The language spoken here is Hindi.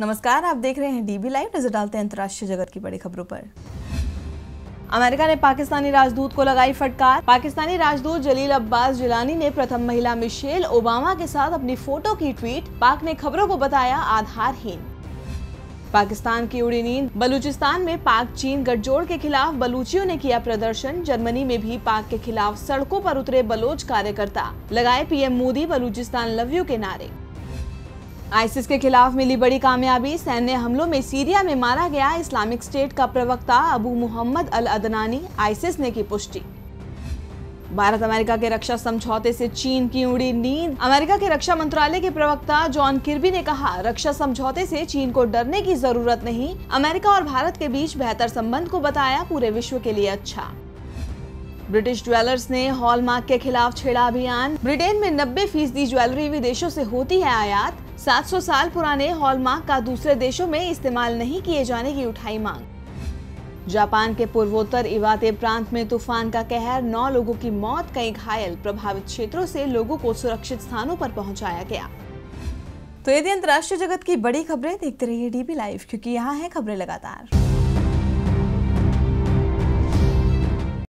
नमस्कार, आप देख रहे हैं डीबी लाइव नज़र डालते हैं अंतर्राष्ट्रीय जगत की बड़ी खबरों पर। अमेरिका ने पाकिस्तानी राजदूत को लगाई फटकार। पाकिस्तानी राजदूत जलील अब्बास जिलानी ने प्रथम महिला मिशेल ओबामा के साथ अपनी फ़ोटो की ट्वीट, पाक ने खबरों को बताया आधारहीन। पाकिस्तान की उड़ी नींद। बलूचिस्तान में पाक चीन गठजोड़ के खिलाफ बलूचियों ने किया प्रदर्शन। जर्मनी में भी पाक के खिलाफ सड़कों पर उतरे बलोच कार्यकर्ता। लगाए PM Modi Balochistan love you के नारे। आईसिस के खिलाफ मिली बड़ी कामयाबी। सैन्य हमलों में सीरिया में मारा गया इस्लामिक स्टेट का प्रवक्ता Abu Mohammad al Adnani ISIS ने की पुष्टि। भारत अमेरिका के रक्षा समझौते से चीन की उड़ी नींद। अमेरिका के रक्षा मंत्रालय के प्रवक्ता जॉन किर्बी ने कहा, रक्षा समझौते से चीन को डरने की ज़रूरत नहीं। अमेरिका और भारत के बीच बेहतर संबंध को बताया पूरे विश्व के लिए अच्छा। ब्रिटिश ज्वेलर्स ने हॉलमार्क के खिलाफ छेड़ा अभियान। ब्रिटेन में 90 फ़ीसदी ज्वेलरी विदेशों से होती है आयात। 700 साल पुराने हॉलमार्क का दूसरे देशों में इस्तेमाल नहीं किए जाने की उठाई मांग। जापान के पूर्वोत्तर इवाते प्रांत में तूफ़ान का कहर, नौ लोगों की मौत, कई घायल। प्रभावित क्षेत्रों से लोगों को सुरक्षित स्थानों पर पहुँचाया गया। तो यदि अंतर्राष्ट्रीय जगत की बड़ी खबरें, देखते रहिए डीबी लाइव, क्योंकि यहाँ है खबरें लगातार।